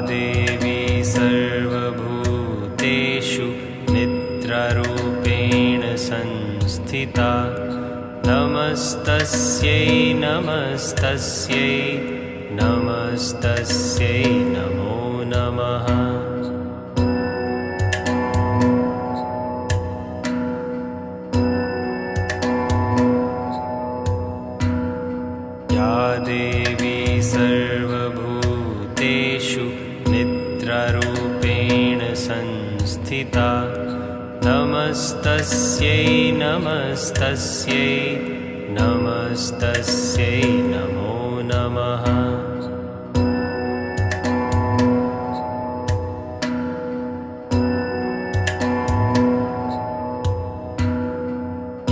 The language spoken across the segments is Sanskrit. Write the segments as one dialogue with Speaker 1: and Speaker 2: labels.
Speaker 1: देवी सर्वभूतेषु निद्रारूपेण संस्थिता। नमस्तस्यै नमस्तस्यै नमस्तस्यै नमो नमः नमस्तस्यै नमस्तस्यै नमस्तस्यै नमो नमः।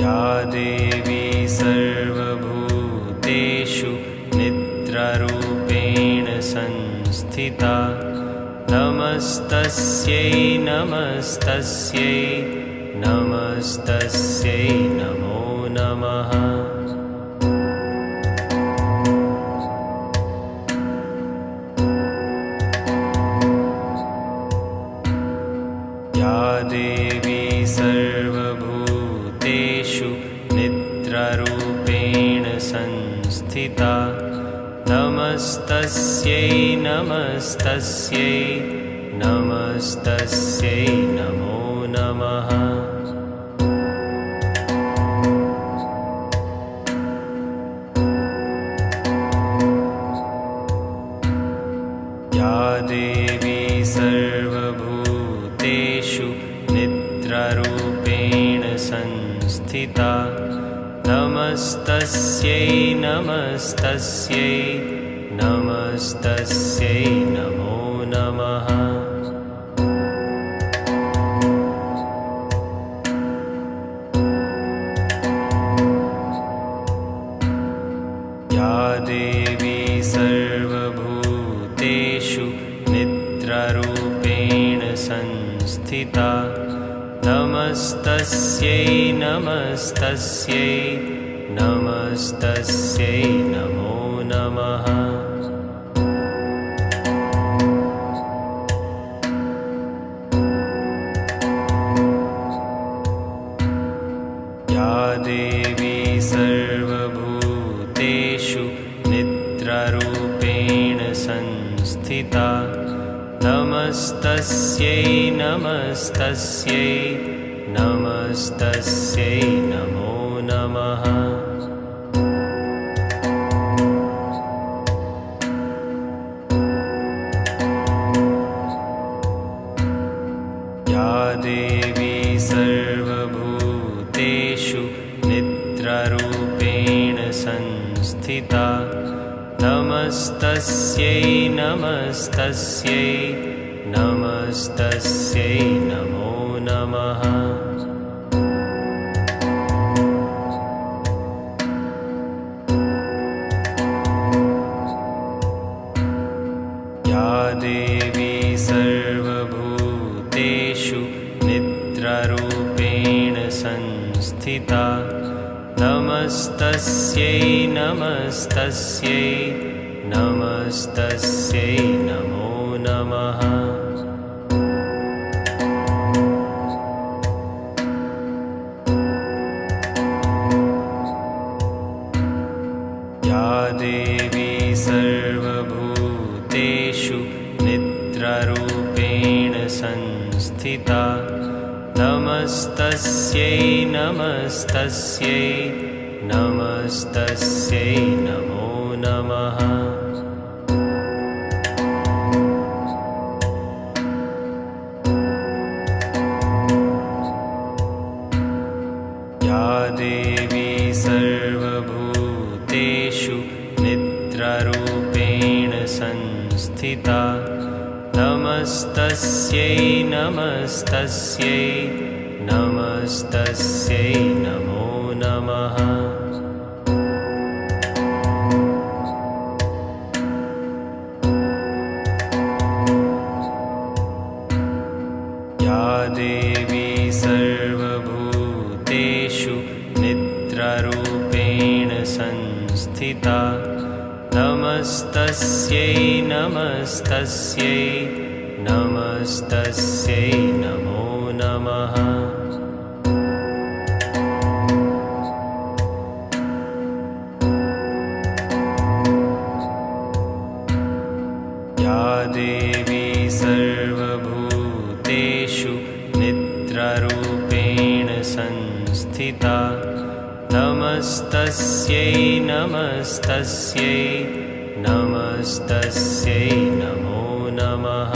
Speaker 1: या देवी सर्वभूतेषु निद्रारूपेण संस्थिता। नमस्तस्यै नमस्तस्यै नमस्तस्यै नमो नमः। या देवी सर्वभूतेषु निद्रारूपेण संस्थिता। नमस्तस्यै नमस्तस्यै नमस्तस्यै नमो नमः नमस्तस्यै नमस्तस्यै नमस्तस्यै नमस्तस्यै नमस्तस्यै नमस्तस्यै संस्थिता नमस्तस्यै नमस्तस्यै नमस्तस्यै नमो नमः। या देवी सर्वभूतेषु निद्रारूपेण संस्थिता नमस्तस्यै नमस्तस्यै नमस्तस्यै नमो नमः। या देवी सर्वभूतेषु निद्रारूपेण संस्थिता। नमस्तस्यै नमस्तस्यै नमस्तस्यै नमो नमः।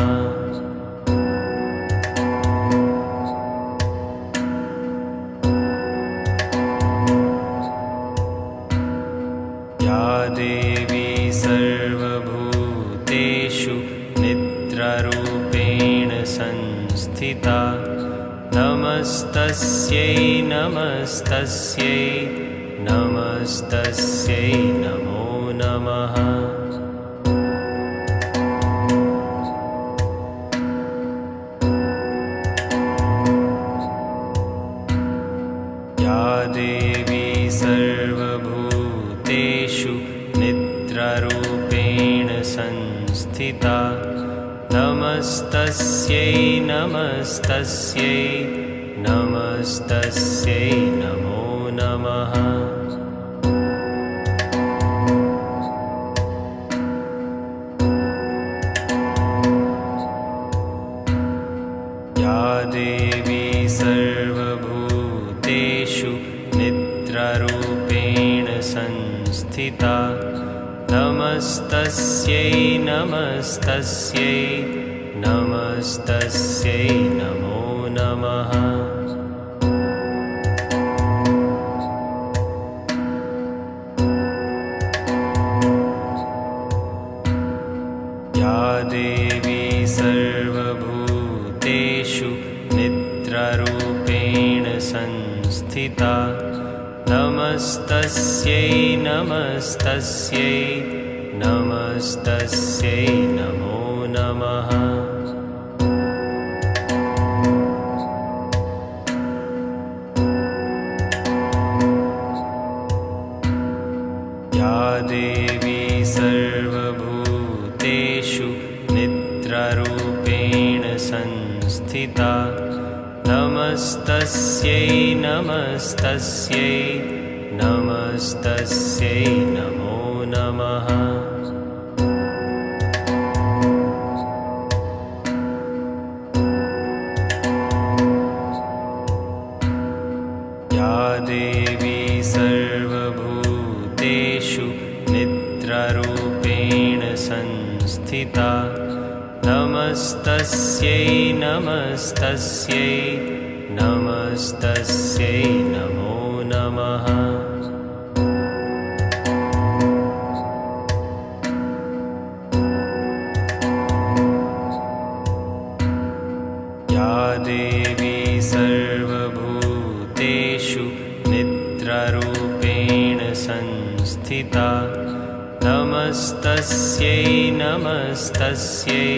Speaker 1: या देवी सर्वभूतेषु निद्रारूपेण संस्थिता। नमस्तस्यै नमस्तस्यै नमस्तस्यै नमो नमः नमस्तस्यै नमस्तस्यै नमो नमः। या देवी सर्वभूतेषु निद्रारूपेण संस्थिता। नमस्तस्यै नमस्तस्यै देवी सर्वभूतेषु निद्रारूपेण संस्थिता। नमस्तस्यै नमस्तस्यै नमस्तस्यै नमो नमः नमस्तस्यै नमस्तस्यै नमस्तस्यै नमो नमः। या देवी सर्वभूतेषु निद्रारूपेण संस्थिता नमस्तस्यै नमस्तस्यै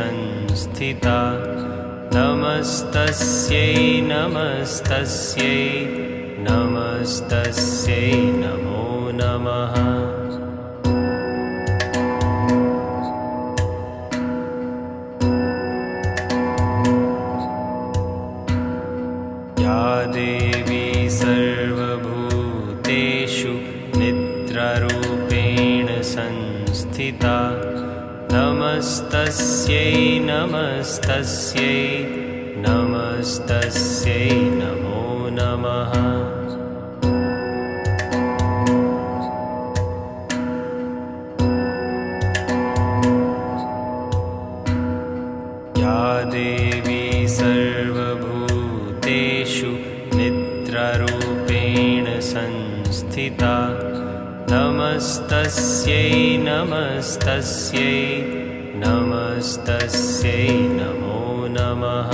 Speaker 1: संस्थिता नमस्तस्यै नमस्तस्यै नमस्तस्यै नमो नमः नमस्तस्यै नमस्तस्यै नमस्तस्यै नमो नमः। या देवी सर्वभूतेषु निद्रारूपेण संस्थिता नमस्तस्यै नमस्तस्यै नमस्तस्यै नमो नमः।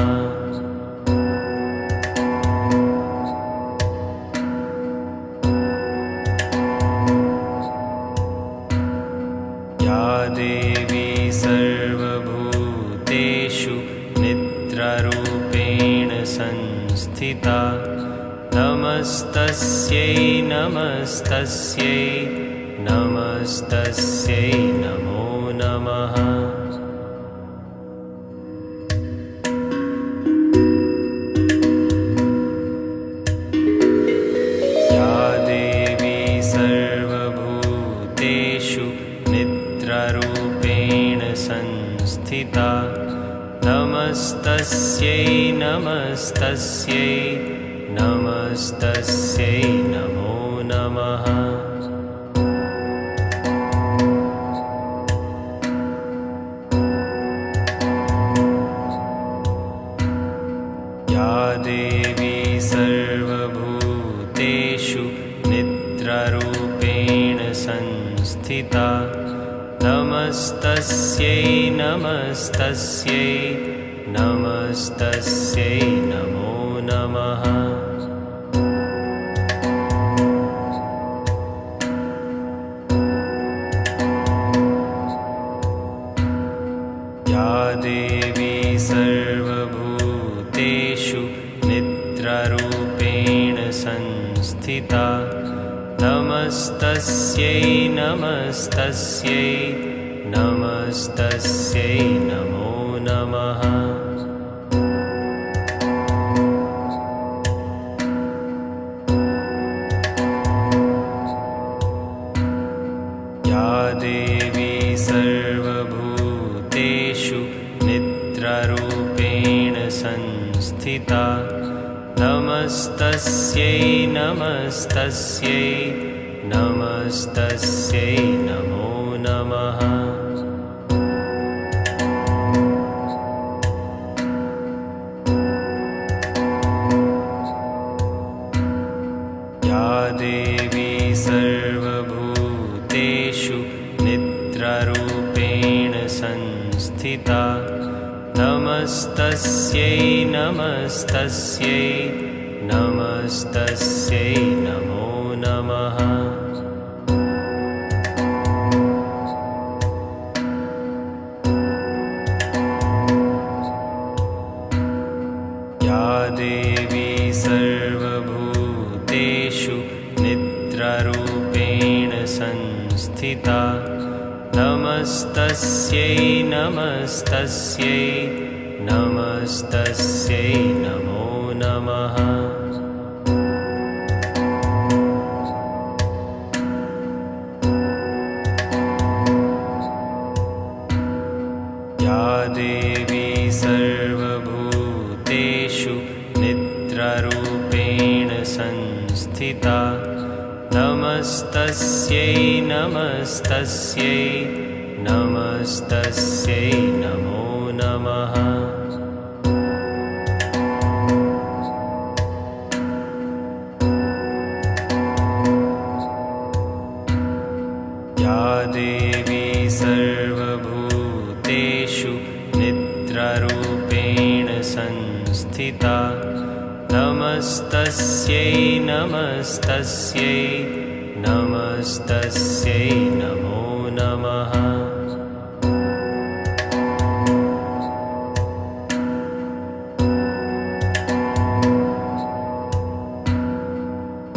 Speaker 1: या देवी सर्वभूतेषु निद्रारूपेण संस्थिता। नमस्तस्यै नमस्तस्यै नमस्तस्यै नमो नमः नमस्तस्यै नमस्तस्यै नमस्तस्यै नमो संस्थिता नमस्तस्यै नमस्तस्यै नमस्तस्यै नमो नमः। या देवी सर्वभूतेषु निद्रारूपेण संस्थिता। नमस्तस्यै नमस्तस्यै नमस्तस्यै नमस्तस्यै नमस्तस्यै नमो नमः। या देवी सर्वभूतेषु निद्रारूपेण संस्थिता। नमस्तस्यै नमस्तस्यै। नमः नमस्तस्यै नमो नमः।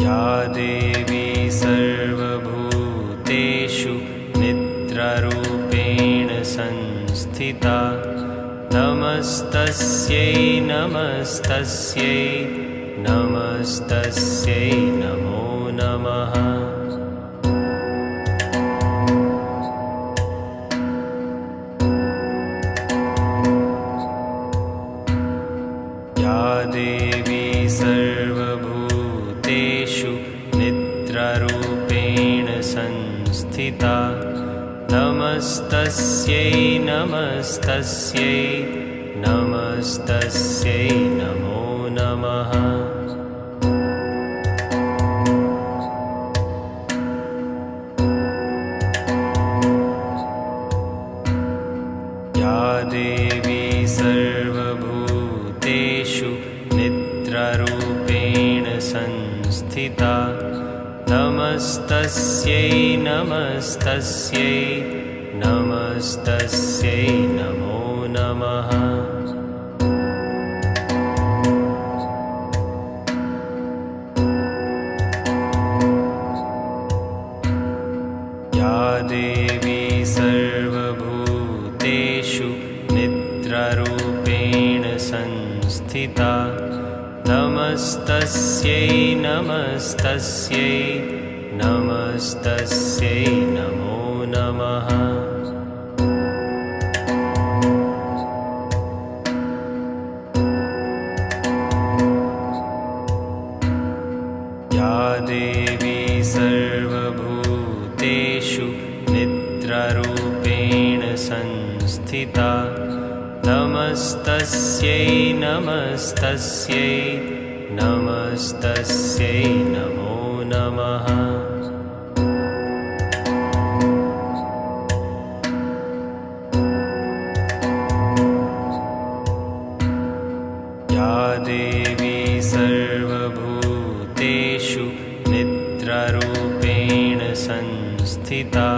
Speaker 1: या देवी सर्वभूतेषु निद्रारूपेण संस्थिता। नमस्तस्यै नमस्तस्यै नमस्तस्यै नमो नमः नमस्तस्यै नमस्तस्यै नमस्तस्यै नमो नमः। या देवी सर्वभूतेषु निद्रारूपेण संस्थिता। नमस्तस्यै नमस्तस्यै नमस्तस्यै नमो नमः। या देवी सर्वभूतेषु निद्रारूपेण संस्थिता। नमस्तस्यै नमस्तस्यै नमस्तस्यै संस्थिता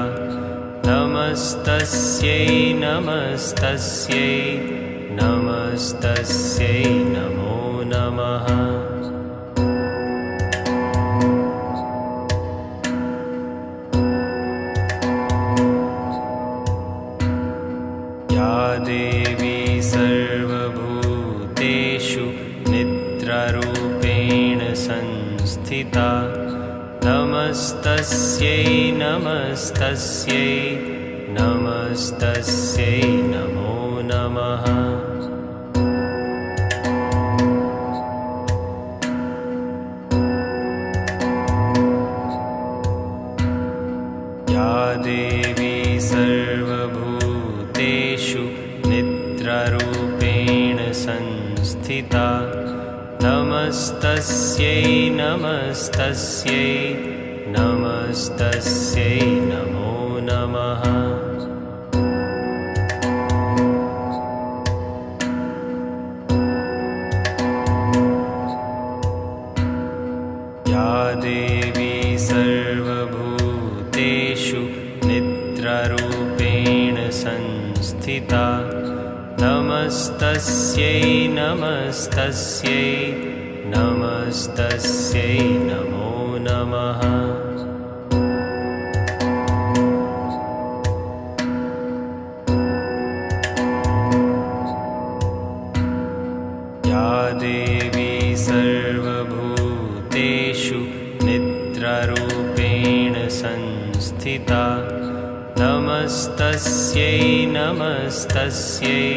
Speaker 1: नमस्तस्यै नमस्तस्यै नमस्तस्यै नमो नमः नमस्तस्यै नमस्तस्यै नमस्तस्यै नमो नमः नमस्तस्यै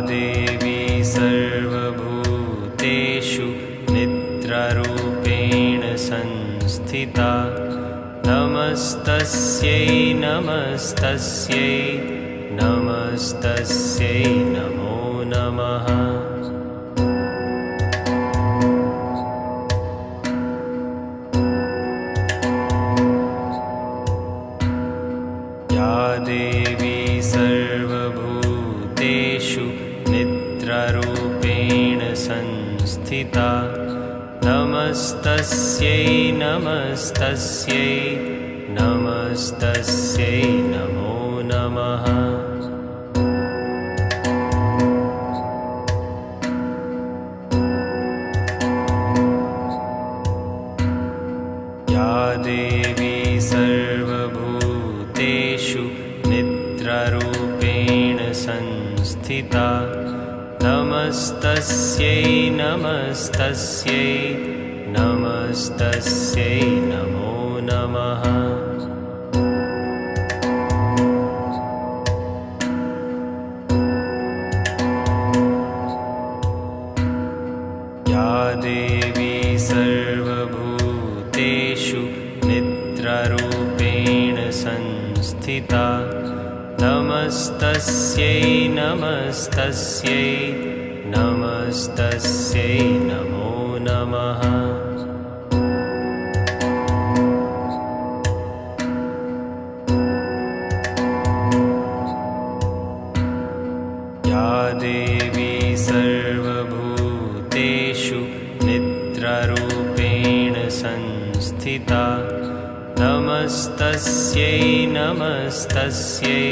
Speaker 1: देवी सर्वभूतेषु निद्रारूपेण संस्थिता। नमस्तस्यै नमस्तस्यै नमस्तस्यै नमो नमः नमस्तस्यै नमस्तस्यै नमस्तस्यै नमो नमः। या देवी सर्वभूतेषु निद्रारूपेण संस्थिता। नमस्तस्यै नमस्तस्यै नमस्तस्यै नमस्तस्यै नमस्तस्यै नमो नमः। या देवी सर्वभूतेषु निद्रारूपेण संस्थिता। नमस्तस्यै नमस्तस्यै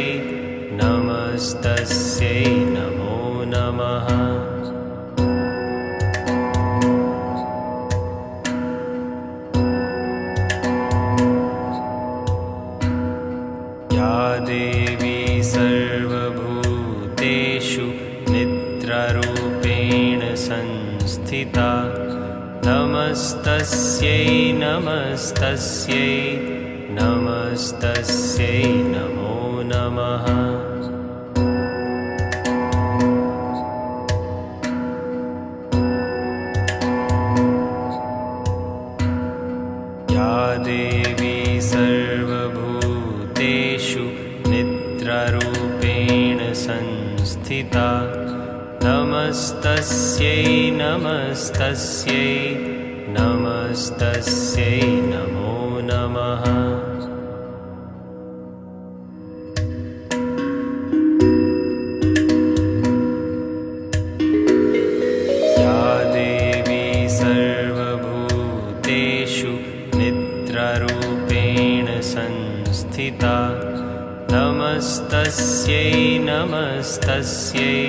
Speaker 1: नमस्तस्यै नमो नमः। या देवी सर्वभूतेषु निद्रारूपेण संस्थिता। नमस्तस्यै नमस्तस्यै नमस्तस्यै नमो नमः नमस्तस्यै नमस्तस्यै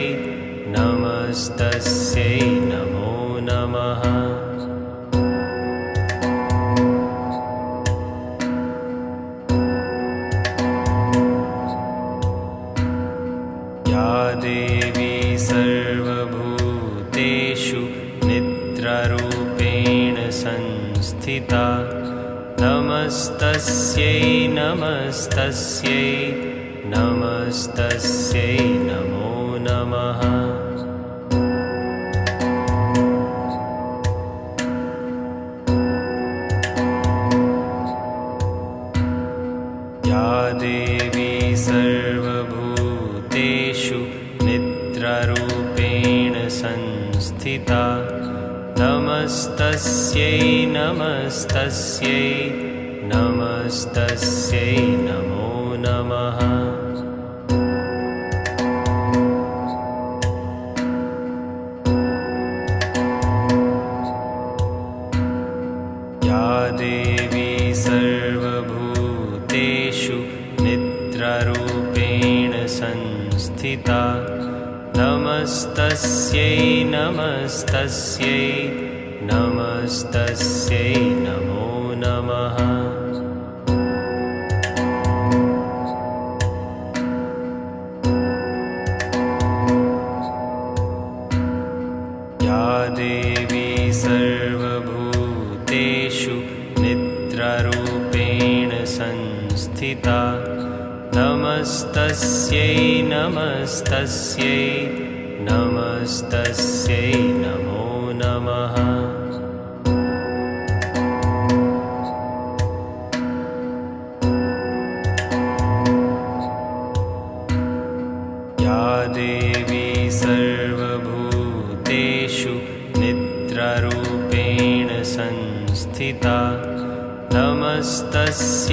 Speaker 1: नमस्तस्यै नमो नमः। या देवी सर्वभूतेषु निद्रारूपेण संस्थिता। नमस्तस्यै नमस्तस्यै निद्रारूपेण संस्थिता। नमस्तस्यै नमस्तस्यै नमस्तस्यै नमो नमः नमस्तस्यै नमस्तस्यै नमस्तस्यै नमो नमः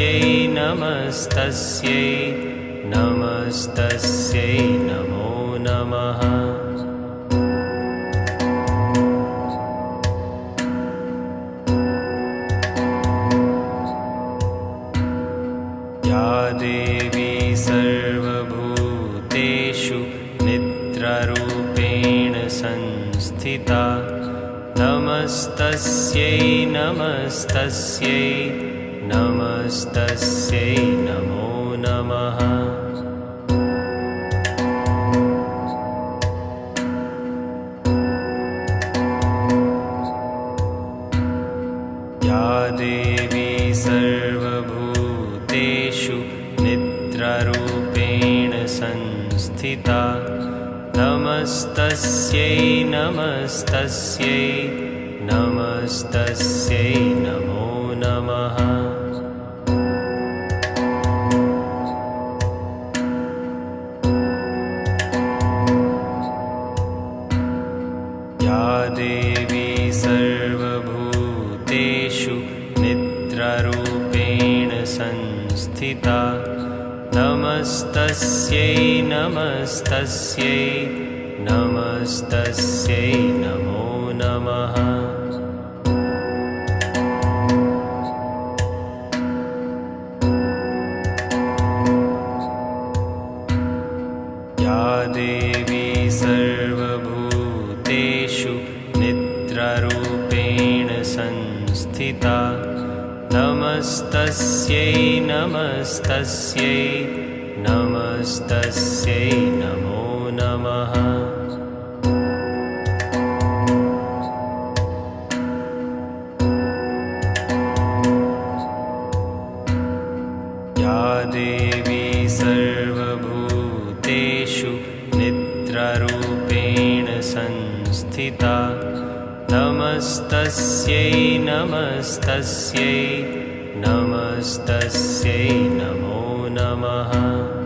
Speaker 1: नमस्तस्यै नमस्तस्यै नमस्तस्यै नमो नमः। या देवी सर्वभूतेषु निद्रारूपेण संस्थिता। नमस्तस्यै नमस्तस्यै नमस्तस्यै नमो नमः। या देवी सर्वभूतेषु निद्रारूपेण संस्थिता। नमस्तस्यै नमस्तस्यै नमस्तस्यै नमो नमः नमस्तस्यै नमस्तस्यै नमस्तस्यै नमो नमः। या देवी सर्वभूतेषु निद्रारूपेण संस्थिता। नमस्तस्यै नमस्तस्यै नमस्तस्यै नमो नमः। या देवी सर्वभूतेषु निद्रारूपेण संस्थिता। नमस्तस्यै नमस्तस्यै नमस्तस्यै नमो नमः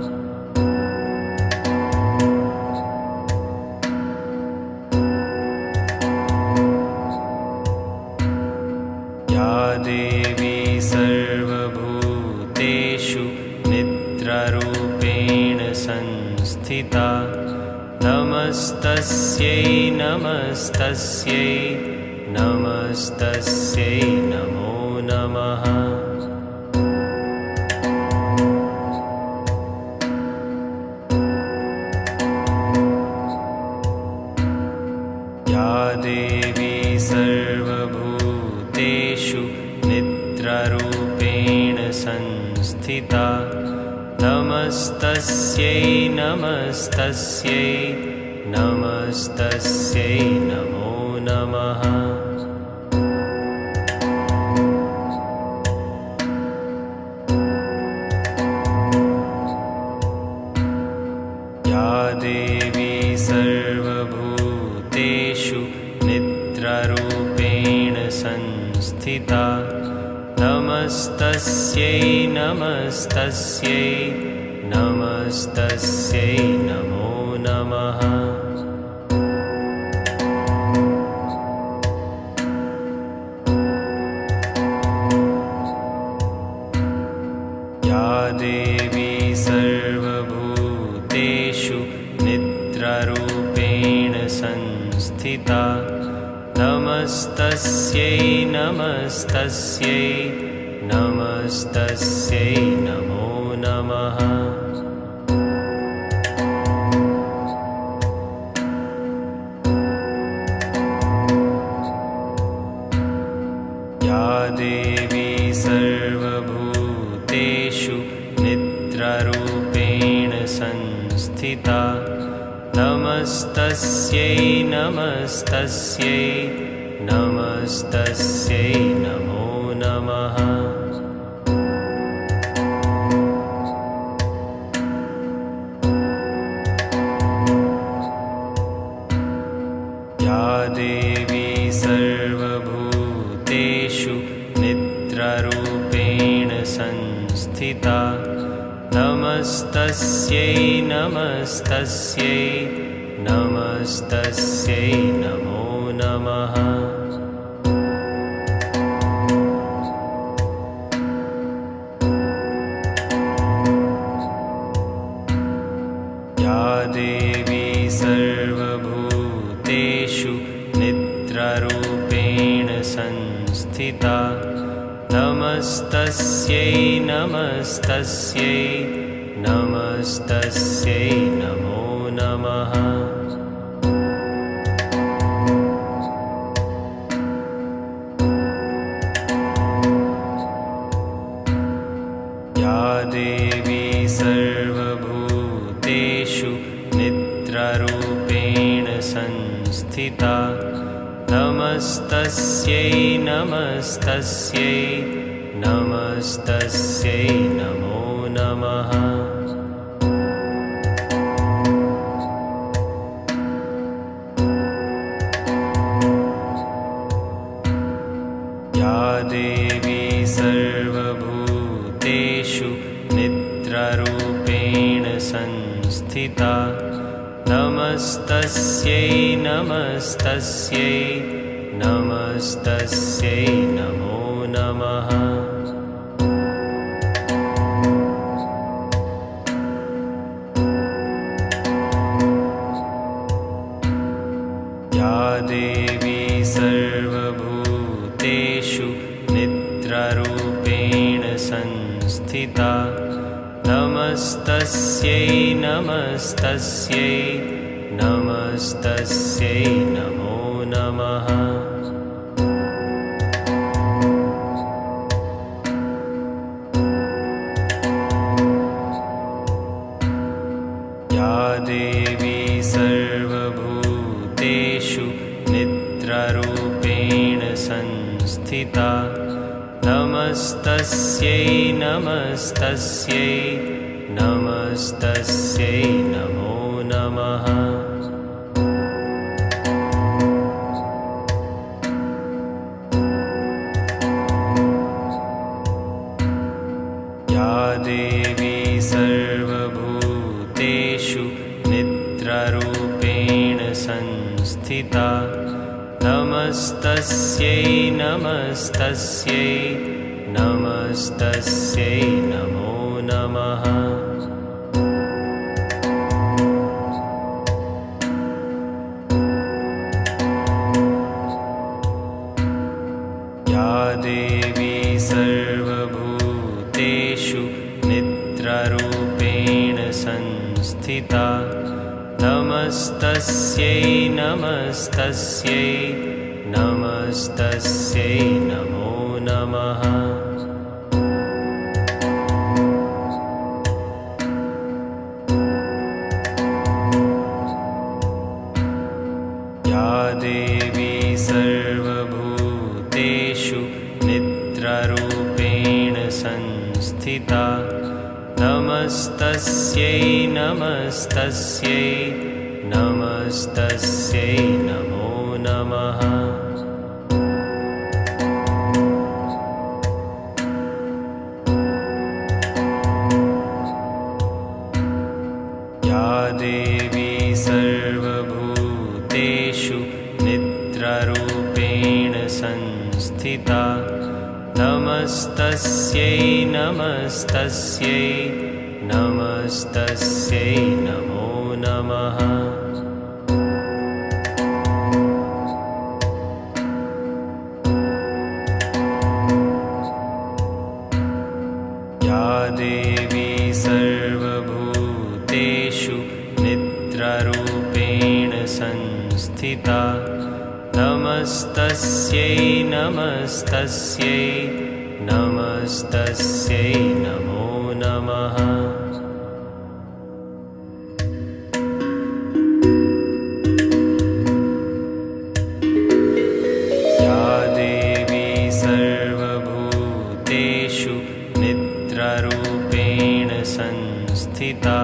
Speaker 1: नमस्तस्यै नमस्तस्यै नमस्तस्यै नमस्तस्यै नमो नमः नमस्तस्यै नमस्तस्यै नमस्तस्यै। सीता नमस्तस्यै नमस्तस्यै नमस्तस्यै नमो नमः। नमस्तस्यै नमस्तस्यै। तस्यै नमस्तस्यै नमो नमः। या देवी सर्वभूतेषु निद्रारूपेण संस्थिता। नमस्तस्यै नमस्तस्यै नमस्तस्यै नमः नमः। या देवी सर्वभूतेषु निद्रारूपेण संस्थिता। नमस्तस्यै नमस्तस्यै नमस्तस्यै नमो नमः। नमस्तस्यै नमस्तस्यै नमस्तस्यै नमो नमः। या देवी सर्वभूतेषु निद्रारूपेण संस्थिता।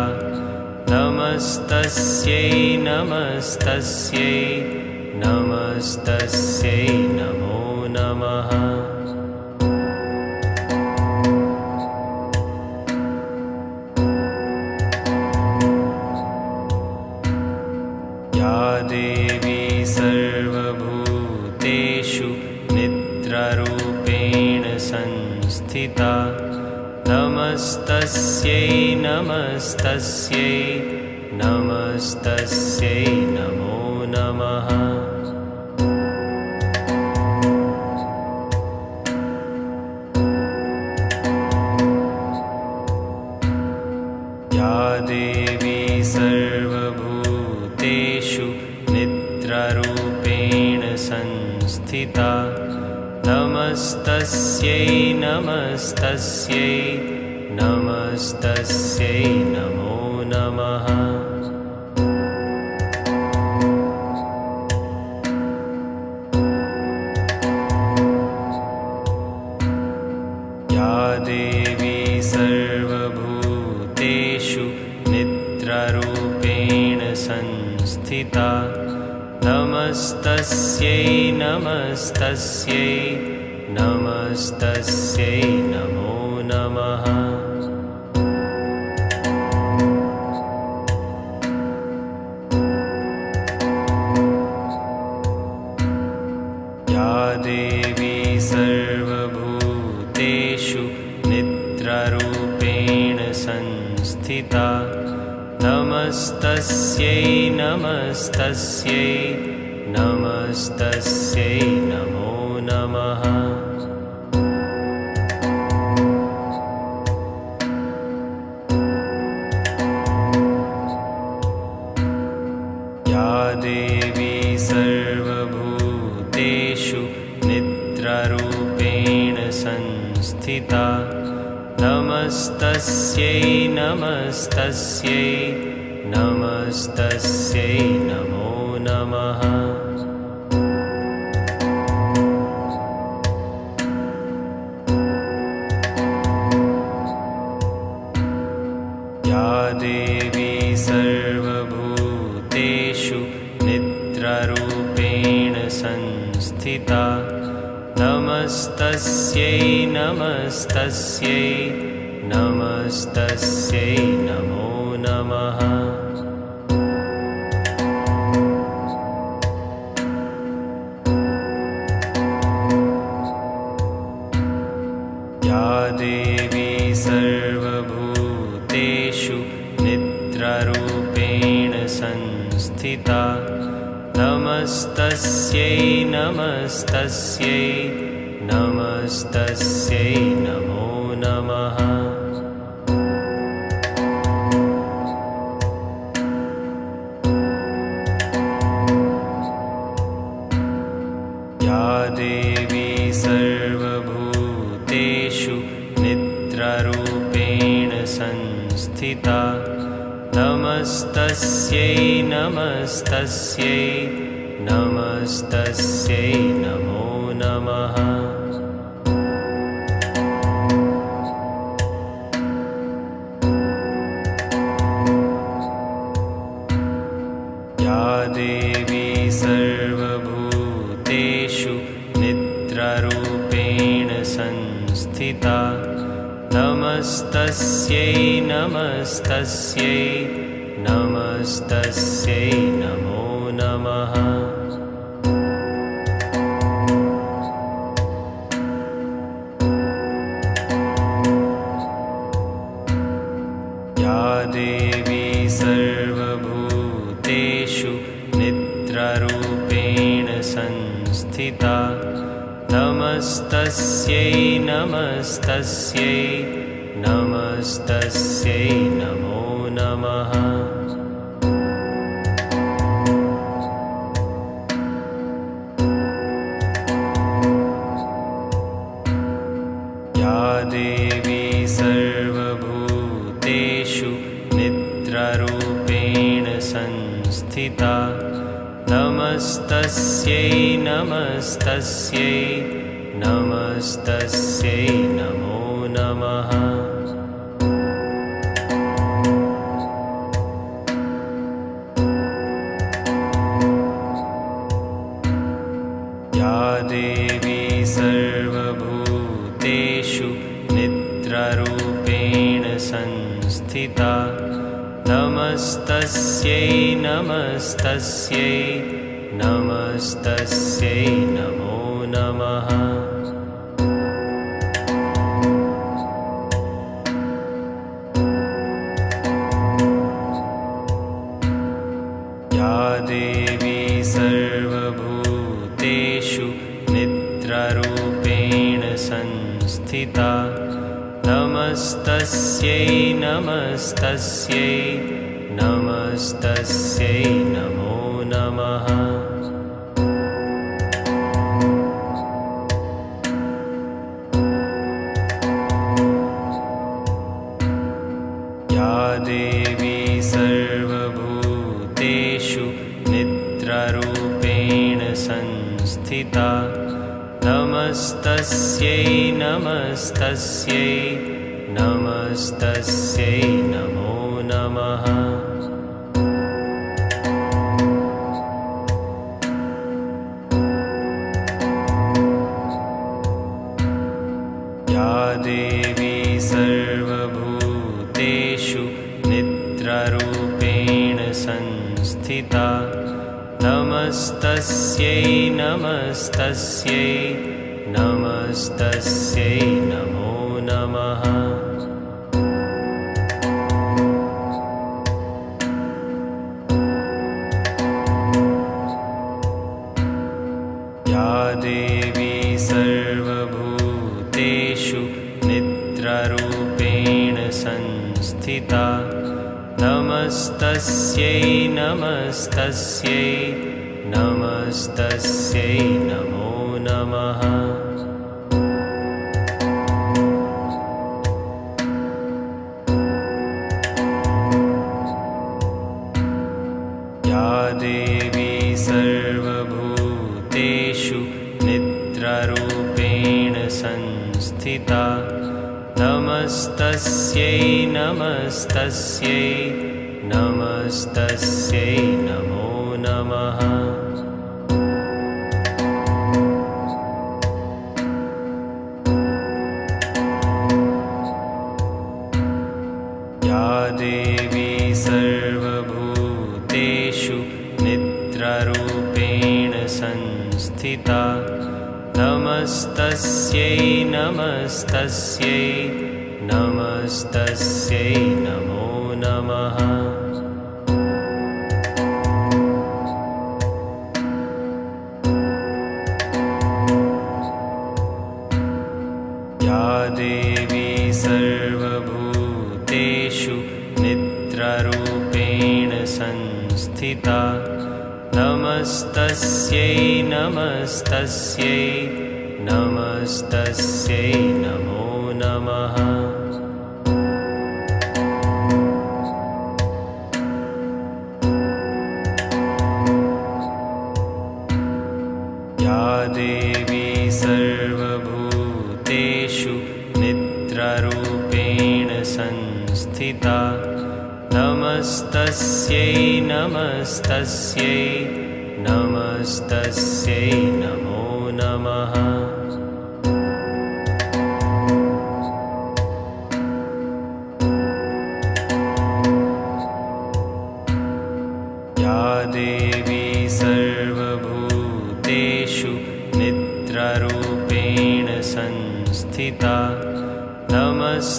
Speaker 1: नमस्तस्यै नमस्तस्यै नमस्तस्यै नमो नमः संस्थिता नमस्तस्यै नमस्तस्यै नमस्तस्यै नमो नमः नमस्तस्यै नमस्तस्यै नमस्तस्यै नमो नमः। या देवी सर्वभूतेषु निद्रारूपेण संस्थिता। नमस्तस्यै नमस्तस्यै नमस्तस्यै नमो नमः। या देवी सर्वभूतेषु निद्रारूपेण संस्थिता। नमस्तस्यै नमस्तस्यै नमस्तस्यै नमो नमः देवी सर्वभूतेषु निद्रारूपेण संस्थिता। नमस्तस्यै नमस्तस्यै नमस्तस्यै नमो नमः नमस्तस्यै नमस्तस्यै नमस्तस्यै नमो नमः। या देवी सर्वभूतेषु निद्रारूपेण संस्थिता। नमस्तस्यै नमस्तस्यै नमस्तस्यै नमो नमः। या देवी सर्वभूतेषु निद्रारूपेण संस्थिता। नमस्तस्यै नमस्तस्यै नमस्तस्यै नमो नमः नमस्तस्यै नमस्तस्यै नमस्तस्यै नमो नमः संस्थिता नमस्तस्यै नमस्तस्यै नमस्तस्यै नमो नमः नमस्तस्यै नमो नमः निद्रारूपेण संस्थिता। नमस्तस्यै नमस्तस्यै नमस्तस्यै नमो नमः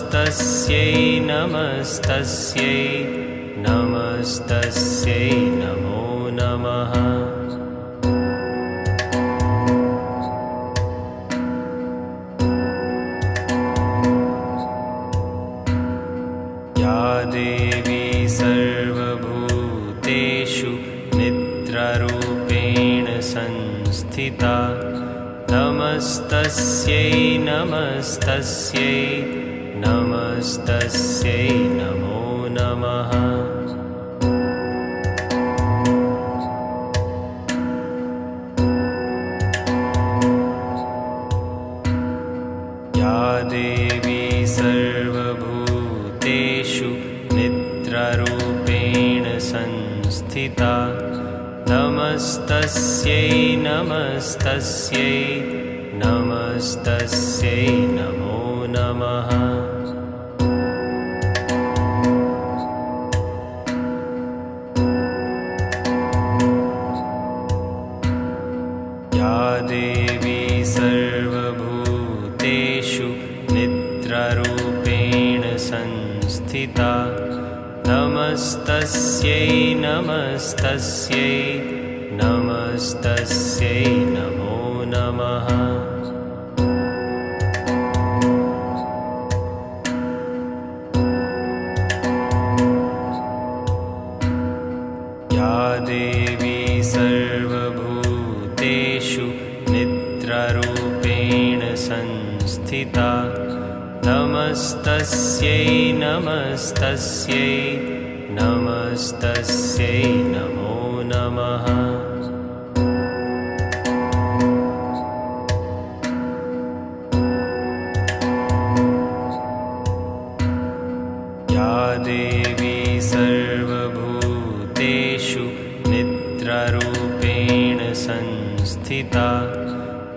Speaker 1: नमस्तस्यै नमस्तस्यै नमस्तस्यै नमो नमः। या देवी सर्वभूतेषु निद्रारूपेण संस्थिता। नमस्तस्यै नमस्तस्यै नमस्तस्यै नमो नमः। या देवी सर्वभूतेषु निद्रारूपेण संस्थिता। नमस्तस्यै नमस्तस्यै नमस्तस्यै नमो नमः नमस्तस्यै नमस्तस्यै नमस्तस्यै नमो नमः। या देवी सर्वभूतेषु निद्रारूपेण संस्थिता। नमस्तस्यै नमस्तस्यै नमस्तस्यै नमो नमः। या देवी सर्वभूतेषु निद्रारूपेण संस्थिता।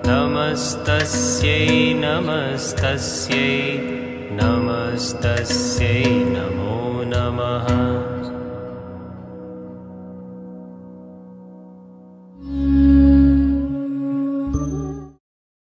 Speaker 1: नमस्तस्यै नमस्तस्यै। नमस्तस्यै नमो